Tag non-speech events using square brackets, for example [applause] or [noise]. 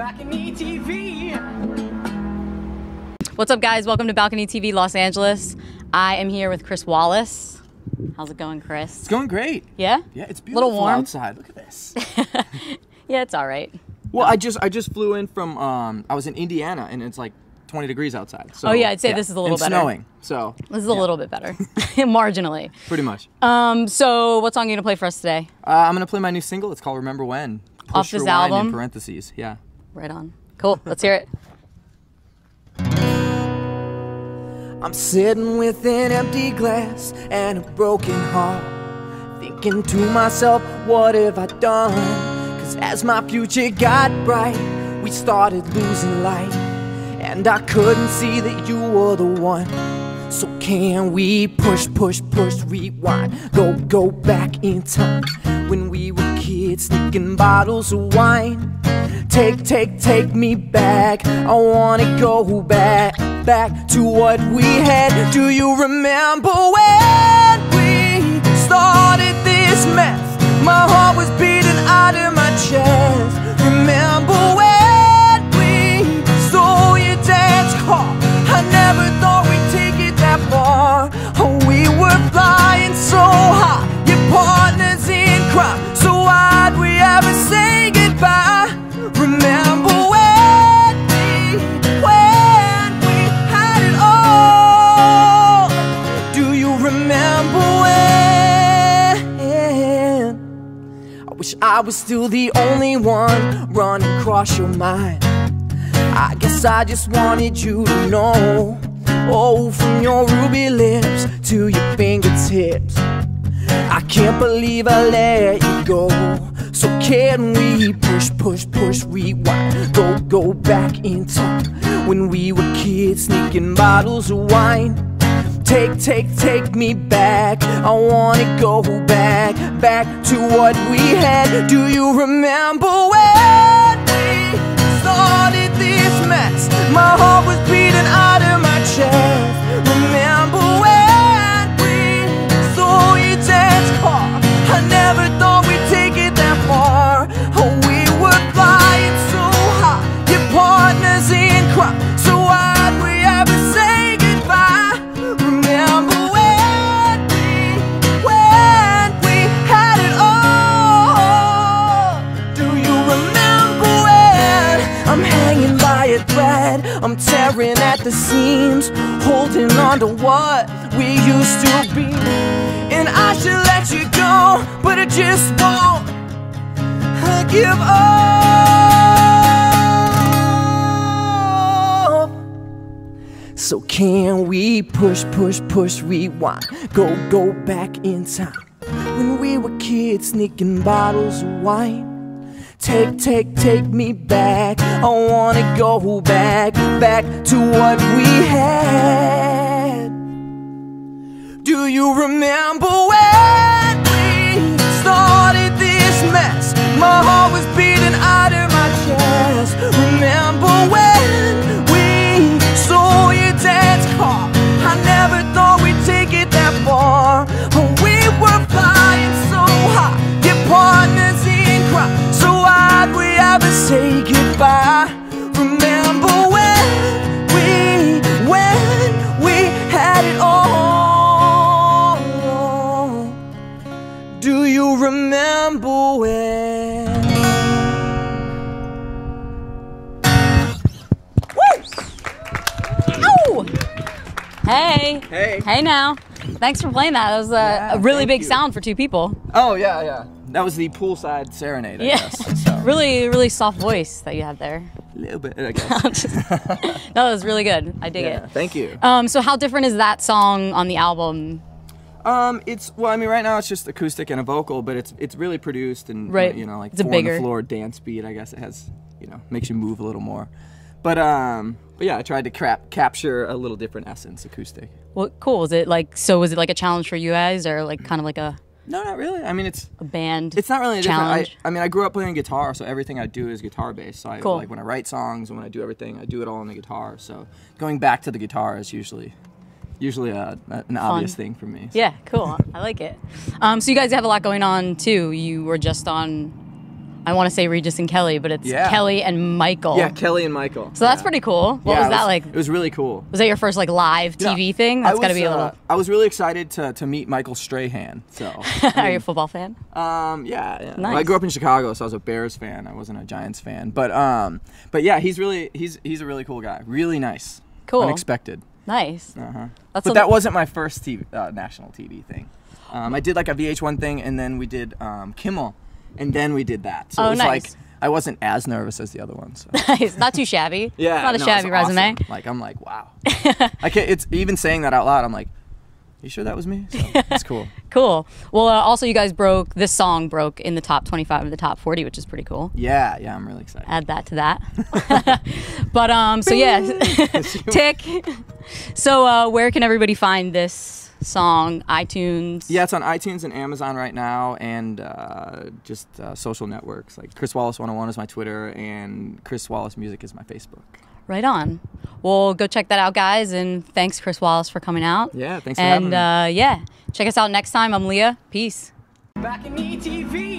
Balcony TV. What's up, guys? Welcome to Balcony TV Los Angeles. I am here with Chris Wallace. How's it going, Chris? It's going great. Yeah? Yeah, it's beautiful Little warm? outside. Look at this. [laughs] Yeah, it's all right. well, I just I just flew in from um I was in Indiana and it's like 20 degrees outside. So Oh, yeah, I'd say this is a little and better. snowing. So This is a little bit better, [laughs] [laughs] marginally. pretty much. Um, so what song are you gonna play for us today? Uh, I'm gonna play my new single. It's called Remember When. Push Off this album? In parentheses. Yeah. Right on. Cool. Let's hear it. I'm sitting with an empty glass and a broken heart. Thinking to myself, what have I done? Cause as my future got bright, we started losing light. And I couldn't see that you were the one. So can we push, push, push, rewind? Go, go back in time when we were kids, sneaking bottles of wine. Take, take, take me back. I wanna go back, back to what we had. Do you remember when I was still the only one running across your mind. I guess I just wanted you to know. Oh, from your ruby lips to your fingertips. I can't believe I let you go. So can we push, push, push, rewind? Go, go back in time when we were kids, sneaking bottles of wine. Take, take, take me back. I wanna go back, back to what we had. Do you remember when we started this mess? My heart was beating out of my chest. Thread? I'm tearing at the seams, holding on to what we used to be. And I should let you go, but I just won't I give up. So can we push, push, push, rewind? Go, go back in time when we were kids, sneaking bottles of wine. Take, take, take me back. I wanna go back, back to what we had. Do you remember you remember when? Ow! Hey. Hey. Hey now. Thanks for playing that. That was a, Yeah, a really big you. sound for two people. Oh yeah, yeah. That was the poolside serenade. I Yeah. guess. So, [laughs] really, really soft voice that you have there. a little bit. I [laughs] guess. No, [laughs] that was really good. I dig yeah. it. Thank you. Um, so how different is that song on the album? Um, it's well, I mean, right now it's just acoustic and a vocal, but it's it's really produced and Right. you know like It's a four bigger- on the floor dance beat. I guess it has you know makes you move a little more, but um, but yeah, I tried to crap, capture a little different essence acoustic. Well, cool. Is it like so? Was it like a challenge for you guys, or like kind of like a, No, not really. I mean, it's a band? it's not really a different. I, challenge. I mean, I grew up playing guitar, so everything I do is guitar based. So I Cool. like when I write songs and when I do everything, I do it all on the guitar. So going back to the guitar is usually usually a, an obvious thing for me. Yeah, cool. I like it. Um, so you guys have a lot going on too. You were just on I want to say Regis and Kelly, but it's Yeah. Kelly and Michael. Yeah, Kelly and Michael. So that's Yeah. pretty cool. What Yeah, was it that like? It was really cool. Was that your first like live. TV thing? That's got to be a uh, little. I was really excited to, to meet Michael Strahan. So, [laughs] Are you a football fan? um, yeah, yeah. Well, I grew up in Chicago, so I was a Bears fan. I wasn't a Giants fan, but um, but yeah, he's really he's he's a really cool guy. Really nice. Cool. Unexpected. Nice. Uh-huh. That's but that wasn't my first TV, uh, national TV thing. Um, I did like a VH1 thing, and then we did um, Kimmel, and then we did that. So Oh, it was nice. like I wasn't as nervous as the other ones. So. [laughs] Nice. Not too shabby. Yeah, Not a no, shabby it's awesome. resume. Like I'm like, wow. [laughs] I can't. It's even saying that out loud. I'm like, you sure that was me? So [laughs] it's cool. Cool. Well, uh, also you guys broke this song broke in the top 25 of the top 40, which is pretty cool. Yeah, yeah. I'm really excited. Add that to that. [laughs] [laughs] but um, so yeah, tick. So uh, where can everybody find this song? iTunes. Yeah, it's on iTunes and Amazon right now, and uh, just uh, social networks like Chris Wallace 101 is my Twitter, and Chris Wallace Music is my Facebook. Right on. Well, go check that out, guys, and thanks, Chris Wallace, for coming out. Yeah, thanks for and having me. uh, yeah, check us out next time. I'm Leah. Peace. Back in ETV.